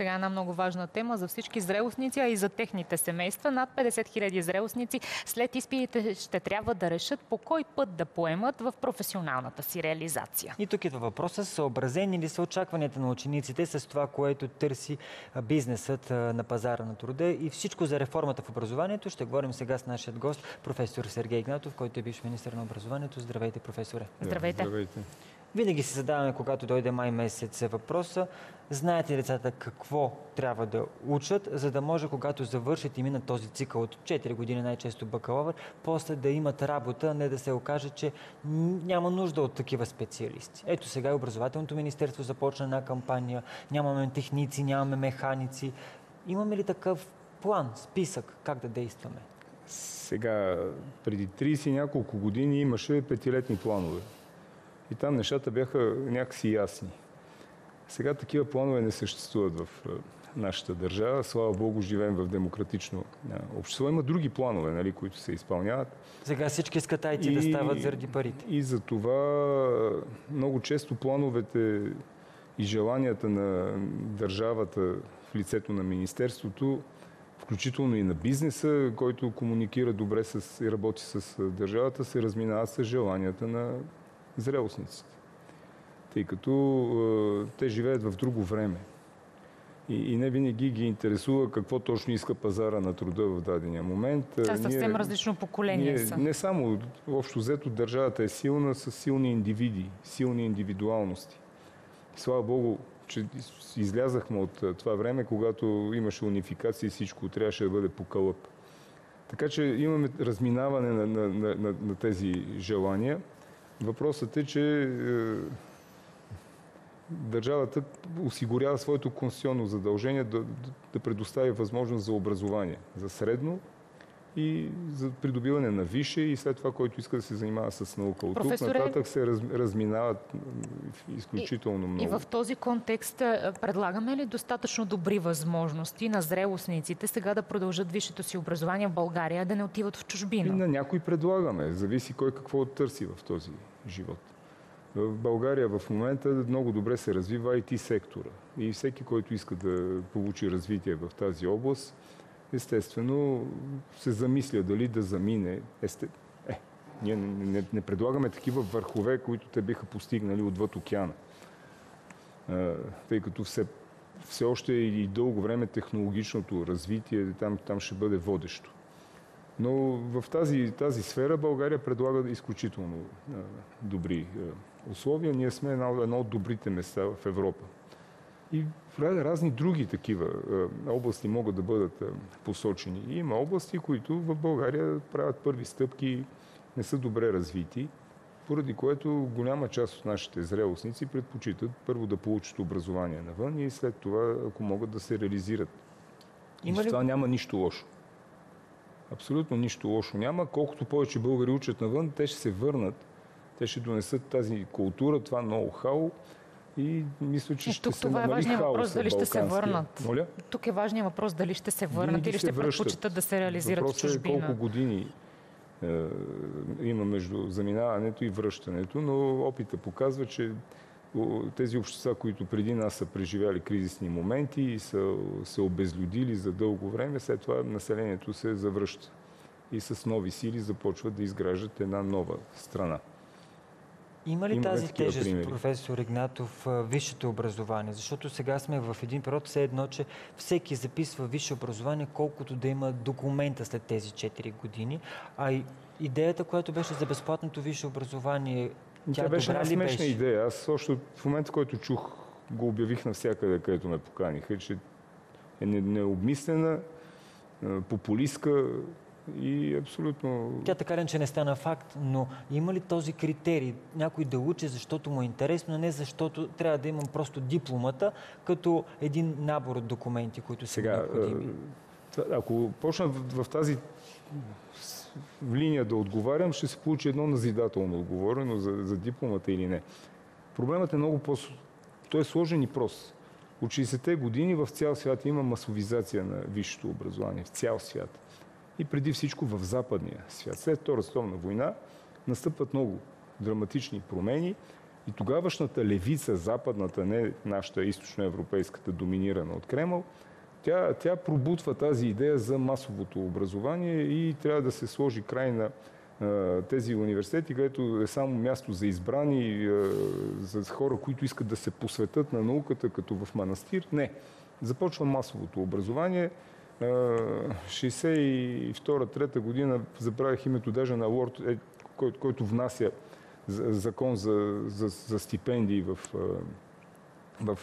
Сега една много важна тема за всички зрелостници, а и за техните семейства. Над 50 000 зрелостници след изпитите ще трябва да решат по кой път да поемат в професионалната си реализация. И тук е въпроса, съобразени ли са очакванията на учениците с това, което търси бизнесът на пазара на труда и всичко за реформата в образованието. Ще говорим сега с нашия гост, професор Сергей Игнатов, който е бивш министър на образованието. Здравейте, професоре. Здравейте. Здравейте. Винаги си задаваме, когато дойде май месец, въпроса, знаете ли децата какво трябва да учат, за да може, когато завършат и минат този цикъл от 4 години, най-често бакалавър, после да имат работа, не да се окаже, че няма нужда от такива специалисти. Ето сега и образователното министерство започна една кампания, нямаме техници, нямаме механици. Имаме ли такъв план, списък, как да действаме? Сега, преди 30 няколко години имаше петилетни планове. И там нещата бяха някакси ясни. Сега такива планове не съществуват в нашата държава. Слава Богу, живеем в демократично общество. Има други планове, нали, които се изпълняват. Сега всички искат IT и, да стават заради парите. И за това много често плановете и желанията на държавата в лицето на Министерството, включително и на бизнеса, който комуникира добре с, и работи с държавата, се разминават с желанията на зрелостниците. Тъй като е, те живеят в друго време. И, и не винаги ги интересува какво точно иска пазара на труда в дадения момент. Това съвсем различно поколение ние, са. Не само. Общо взето държавата е силна с силни индивиди, силни индивидуалности. Слава Богу, че излязахме от това време, когато имаше унификация и всичко трябваше да бъде по кълъп. Така че имаме разминаване на, на, на, на, на тези желания. Въпросът е, че е, държавата осигурява своето конституционно задължение да, да предостави възможност за образование, за средно и за придобиване на више и след това, който иска да се занимава с наука. От тук нататък се раз, разминават изключително и, много. И в този контекст е, предлагаме ли достатъчно добри възможности на зрелостниците сега да продължат висшето си образование в България, да не отиват в чужбина? И на някой предлагаме. Зависи кой какво търси в този живот. В България в момента много добре се развива IT сектора. И всеки, който иска да получи развитие в тази област, естествено се замисля дали да замине. Есте... Е, ние не, не, предлагаме такива върхове, които те биха постигнали отвъд океана. А, тъй като все, все още и дълго време технологичното развитие там, там ще бъде водещо. Но в тази, тази сфера България предлага изключително а, добри а, условия. Ние сме едно, едно от добрите места в Европа. И разни други такива а, области могат да бъдат а, посочени. И има области, които в България правят първи стъпки, не са добре развити, поради което голяма част от нашите зрелостници предпочитат първо да получат образование навън и след това, ако могат да се реализират. Има ли... това няма нищо лошо. Абсолютно нищо лошо няма. Колкото повече българи учат навън, те ще се върнат. Те ще донесат тази култура, това ноу-хау и мисля, че и ще тук се това е важният въпрос, дали ще се върнат. Моля? Тук е важният въпрос, дали ще се върнат Винаги или ще предпочитат да се реализират Въпросът в чужбина. Е колко години е, има между заминаването и връщането, но опита показва, че тези общества, които преди нас са преживяли кризисни моменти и са се обезлюдили за дълго време, след това населението се завръща и с нови сили започват да изграждат една нова страна. Има ли Има тази тежест, примери? професор Игнатов, висшето образование? Защото сега сме в един период все едно, че всеки записва висше образование, колкото да има документа след тези 4 години. А идеята, която беше за безплатното висше образование, тя, тя беше една смешна беше? идея. Аз още в момента, който чух, го обявих навсякъде, където ме поканиха, че е необмислена, популистка и абсолютно... Тя така че не стана факт, но има ли този критерий някой да учи, защото му е интересно, не защото трябва да имам просто дипломата, като един набор от документи, които са Сега, необходими? Ако почна в, в тази в линия да отговарям, ще се получи едно назидателно отговорено за, за дипломата или не. Проблемът е много по... Той е сложен и прост. От 60-те години в цял свят има масовизация на висшето образование. В цял свят. И преди всичко в западния свят. След Втората световна война настъпват много драматични промени и тогавашната левица, западната, не нашата източноевропейската, доминирана от Кремъл, тя, тя пробутва тази идея за масовото образование и трябва да се сложи край на тези университети, където е само място за избрани, за хора, които искат да се посветят на науката, като в манастир. Не. Започва масовото образование. 62-3 година забравих името даже на Лорд, е, който, внася закон за, за, за стипендии в, в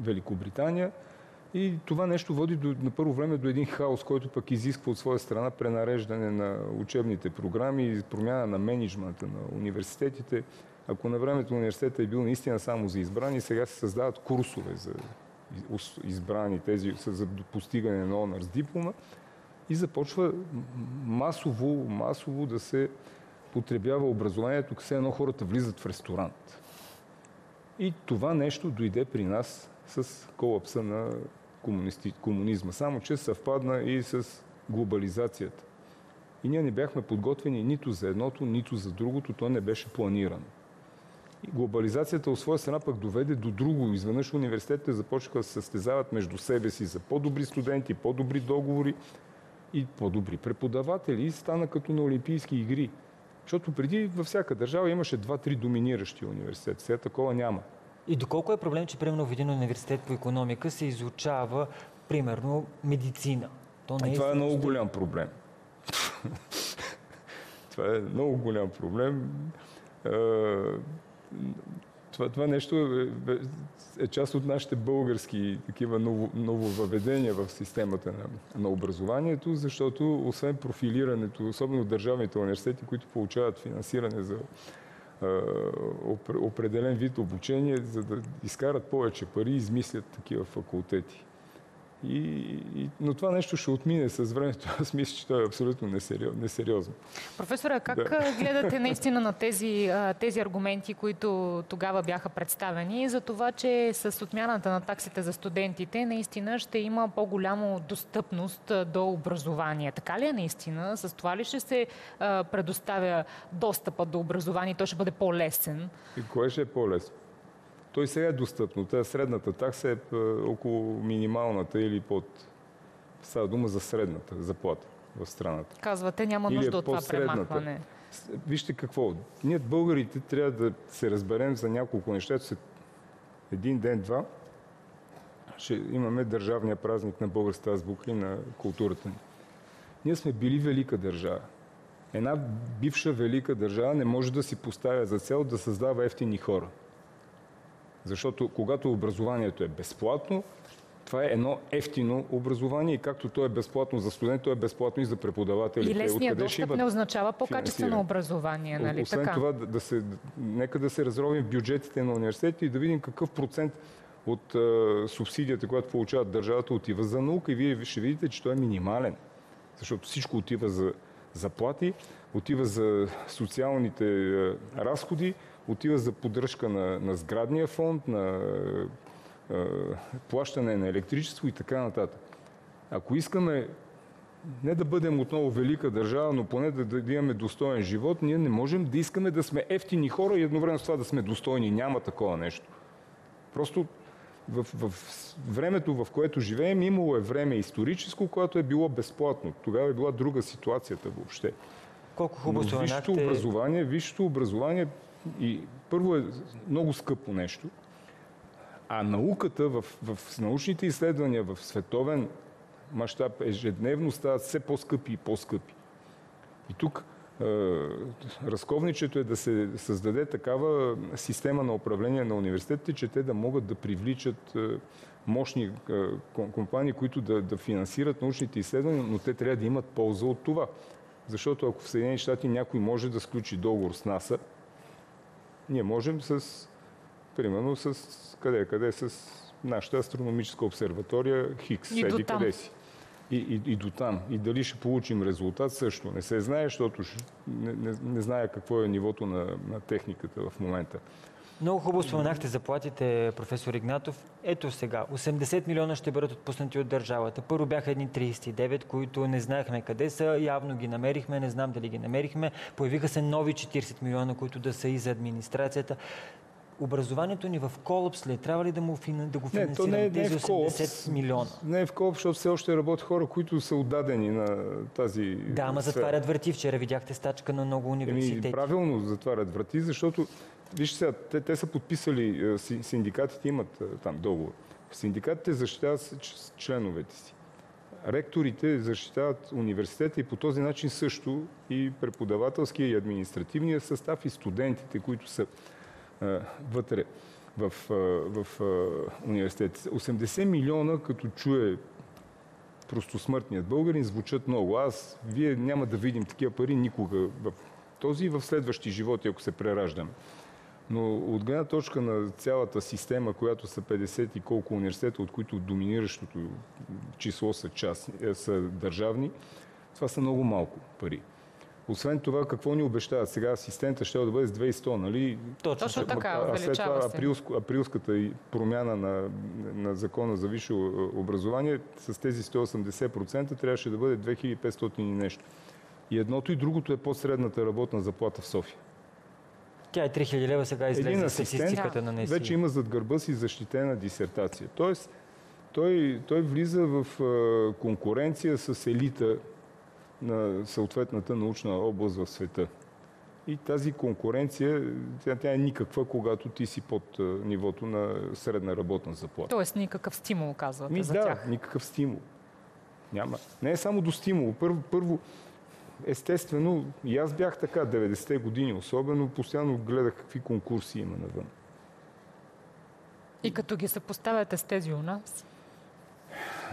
Великобритания. И това нещо води до, на първо време до един хаос, който пък изисква от своя страна пренареждане на учебните програми, промяна на менеджмента на университетите. Ако на времето университетът е бил наистина само за избрани, сега се създават курсове за избрани, тези за постигане на онърс диплома и започва масово, масово да се потребява образованието, все едно хората влизат в ресторант. И това нещо дойде при нас с колапса на комунизма. Само, че съвпадна и с глобализацията. И ние не бяхме подготвени нито за едното, нито за другото. То не беше планирано. И глобализацията от своя страна пък доведе до друго. Изведнъж университетите започнаха да се състезават между себе си за по-добри студенти, по-добри договори и по-добри преподаватели. И стана като на Олимпийски игри. Защото преди във всяка държава имаше два-три доминиращи университета. Сега такова няма. И доколко е проблем, че примерно в един университет по економика се изучава примерно медицина? То не е това е много голям проблем. това е много голям проблем. Това, това нещо е, част от нашите български такива ново, нововъведения в системата на, на образованието, защото освен профилирането, особено държавните университети, които получават финансиране за определен вид обучение, за да изкарат повече пари измислят такива факултети. И, и, но това нещо ще отмине с времето. Аз мисля, че това е абсолютно несериозно. Професора, как да. гледате наистина на тези, тези аргументи, които тогава бяха представени, за това, че с отмяната на таксите за студентите наистина ще има по-голяма достъпност до образование? Така ли е наистина? С това ли ще се предоставя достъпа до образование? Той ще бъде по-лесен? И кое ще е по-лесно? Той сега е достъпно. Тя средната такса е, е около минималната или под... Става дума за средната заплата в страната. Казвате, няма нужда е от това премахване. Вижте какво. Ние българите трябва да се разберем за няколко неща. Един ден, два, ще имаме държавния празник на българската азбука и на културата ни. Ние сме били велика държава. Една бивша велика държава не може да си поставя за цел да създава ефтини хора. Защото когато образованието е безплатно, това е едно ефтино образование и както то е безплатно за студент, то е безплатно и за преподаватели. И лесният достъп не означава по-качествено образование, нали Освен така? това, да се, нека да се разровим в бюджетите на университетите и да видим какъв процент от а, субсидията, която получават държавата, отива за наука и вие ще видите, че той е минимален. Защото всичко отива за заплати, отива за социалните а, разходи, отива за поддръжка на, на сградния фонд, на е, плащане на електричество и така нататък. Ако искаме не да бъдем отново велика държава, но поне да, да имаме достоен живот, ние не можем да искаме да сме ефтини хора и едновременно с това да сме достойни. Няма такова нещо. Просто в, в времето, в което живеем, имало е време историческо, което е било безплатно. Тогава е била друга ситуацията въобще. Колко хубаво висшето образование, висшето образование и първо е много скъпо нещо, а науката в, в научните изследвания в световен мащаб ежедневно стават все по-скъпи и по-скъпи. И тук е, разковничето е да се създаде такава система на управление на университетите, че те да могат да привличат е, мощни е, компании, които да, да финансират научните изследвания, но те трябва да имат полза от това. Защото ако в Съединените щати някой може да сключи договор с НАСА, ние можем с, примерно, с къде, къде, с нашата астрономическа обсерватория Хикс, и еди къде си. И, и, и до там. И дали ще получим резултат също. Не се знае, защото не, не, не знае какво е нивото на, на техниката в момента. Много хубаво споменахте заплатите, професор Игнатов. Ето сега, 80 милиона ще бъдат отпуснати от държавата. Първо бяха едни 39, които не знаехме къде са. Явно ги намерихме, не знам дали ги намерихме. Появиха се нови 40 милиона, които да са и за администрацията образованието ни в колапс ли? Трябва ли да, му, да го финансираме не, не, не тези 80 колапс, милиона? Не е в колапс, защото все още работят хора, които са отдадени на тази Да, ама затварят врати. Вчера видяхте стачка на много университети. Еми, правилно затварят врати, защото Вижте сега, те, те са подписали, е, синдикатите имат е, там договор. Синдикатите защитават членовете си. Ректорите защитават университета и по този начин също и преподавателския и административния състав и студентите, които са а, вътре в, а, в университетите. 80 милиона, като чуе просто смъртният българин, звучат много. Аз, вие няма да видим такива пари никога в този и в следващи животи, ако се прераждаме. Но от гледна точка на цялата система, която са 50 и колко университета, от които доминиращото число са, част, е, са държавни, това са много малко пари. Освен това, какво ни обещават? Сега асистента ще да бъде с 2100, нали? Точно, Точно така, а след това априлско, априлската промяна на, на закона за висше образование с тези 180% трябваше да бъде 2500 и нещо. И едното и другото е по-средната работна заплата в София. Тя е 3000 лева, сега излезе статистиката на НЕСИ. Вече има зад гърба си защитена дисертация. Тоест, той, той влиза в конкуренция с елита на съответната научна област в света. И тази конкуренция, тя, тя е никаква, когато ти си под нивото на средна работна заплата. Тоест никакъв стимул, казвате Ми, за да, тях. никакъв стимул. Няма. Не е само до стимул. Първо, първо естествено, и аз бях така, 90-те години особено, постоянно гледах какви конкурси има навън. И като ги съпоставяте с тези у нас?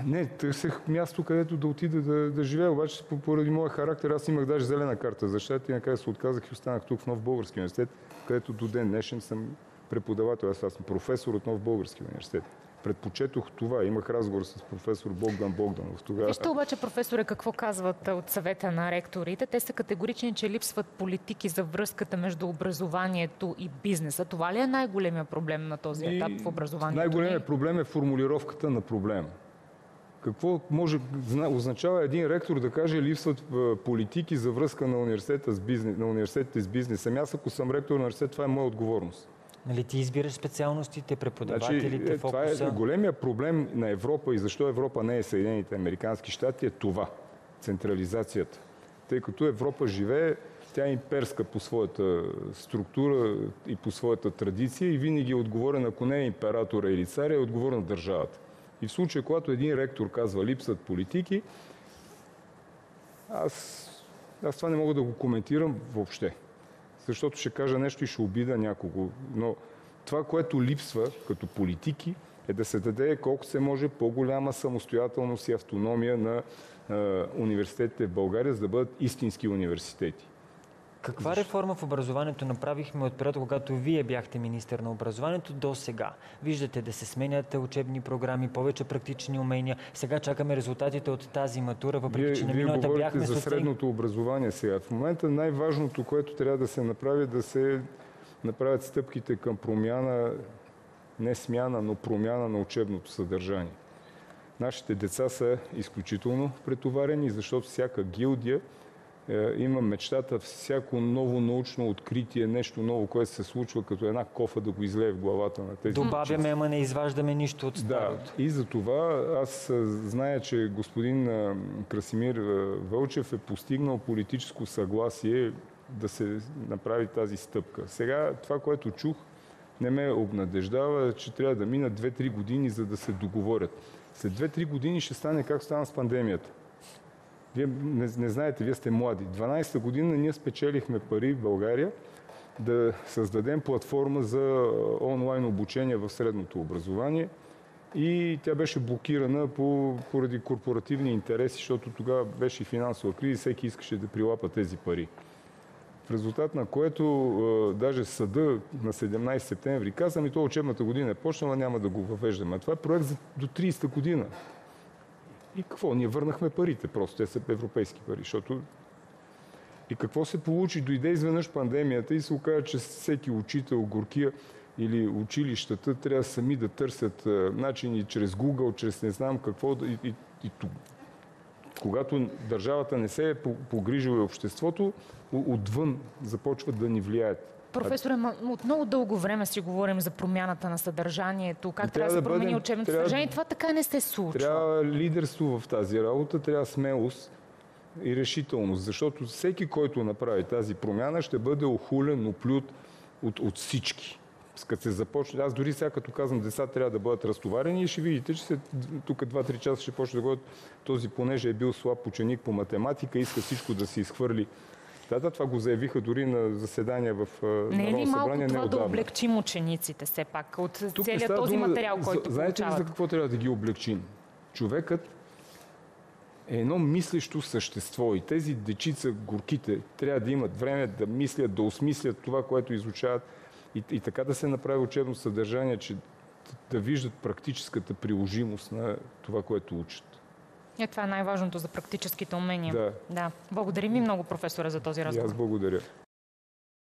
Не, търсех място, където да отида да, да живея, обаче поради моя характер аз имах даже зелена карта за щата и накрая се отказах и останах тук в Нов Български университет, където до ден днешен съм преподавател. Аз, аз съм професор от Нов Български университет предпочетох това. Имах разговор с професор Богдан Богданов тогава. Вижте обаче, професоре, какво казват от съвета на ректорите. Те са категорични, че липсват политики за връзката между образованието и бизнеса. Това ли е най-големия проблем на този етап в образованието? Най-големият проблем е формулировката на проблема. Какво може означава един ректор да каже липсват политики за връзка на, университета с бизнес, на университетите с бизнеса? Ами аз ако съм ректор на университет, това е моя отговорност. Нали ти избираш специалностите, преподавателите, значи, фокуса? Това е големия проблем на Европа и защо Европа не е Съединените Американски щати е това. Централизацията. Тъй като Европа живее, тя е имперска по своята структура и по своята традиция и винаги е отговорен, ако не е императора или царя, е отговорен на държавата. И в случая, когато един ректор казва липсват политики, аз, аз това не мога да го коментирам въобще защото ще кажа нещо и ще обида някого. Но това, което липсва като политики, е да се даде колко се може по-голяма самостоятелност и автономия на е, университетите в България, за да бъдат истински университети. Каква Защо? реформа в образованието направихме от периода, когато вие бяхте министър на образованието до сега? Виждате да се сменят учебни програми, повече практични умения. Сега чакаме резултатите от тази матура, въпреки вие, че на миналата бяхме за средното образование сега. В момента най-важното, което трябва да се направи, е да се направят стъпките към промяна, не смяна, но промяна на учебното съдържание. Нашите деца са изключително претоварени, защото всяка гилдия имам мечтата всяко ново научно откритие, нещо ново, което се случва като една кофа да го излее в главата на тези Добавяме, ама не изваждаме нищо от старото. Да, и за това аз зная, че господин Красимир Вълчев е постигнал политическо съгласие да се направи тази стъпка. Сега това, което чух, не ме обнадеждава, че трябва да минат 2-3 години, за да се договорят. След 2-3 години ще стане как стана с пандемията. Вие не, не знаете, вие сте млади. 12-та година ние спечелихме пари в България да създадем платформа за онлайн обучение в средното образование и тя беше блокирана по, поради корпоративни интереси, защото тогава беше финансова криза всеки искаше да прилапа тези пари. В резултат на което даже съда на 17 септември каза ми, то учебната година е почнала, няма да го въвеждаме. А това е проект за, до 30-та година. И какво? Ние върнахме парите, просто те са европейски пари, защото и какво се получи? Дойде изведнъж пандемията и се оказа, че всеки учител, горкия, или училищата трябва сами да търсят начини чрез Google, чрез не знам какво. И, и, и когато държавата не се е по- погрижила и обществото, отвън започват да ни влияят. Професоре, от много дълго време си говорим за промяната на съдържанието, как И трябва да се трябва промени бъдем- учебното трябва- съдържание. Това така не се случва. Трябва лидерство в тази работа, трябва смелост и решителност, защото всеки, който направи тази промяна, ще бъде охулен, оплют от, от всички. Като се започне, аз дори сега като казвам, деца трябва да бъдат разтоварени и ще видите, че след тук 2-3 часа ще почне да говорят, този понеже е бил слаб ученик по математика, иска всичко да се изхвърли. Да, да, това го заявиха дори на заседания в а, Не е ли Народно малко събрание това да облегчим учениците все пак от Тук целият този дума- материал, който Знаете ли за какво трябва да ги облегчим? Човекът е едно мислещо същество и тези дечица, горките, трябва да имат време да мислят, да осмислят това, което изучават и, и така да се направи учебно съдържание, че да виждат практическата приложимост на това, което учат. Е, това е най-важното за практическите умения. Да. да. Благодарим ви много, професоре, за този И разговор. аз благодаря.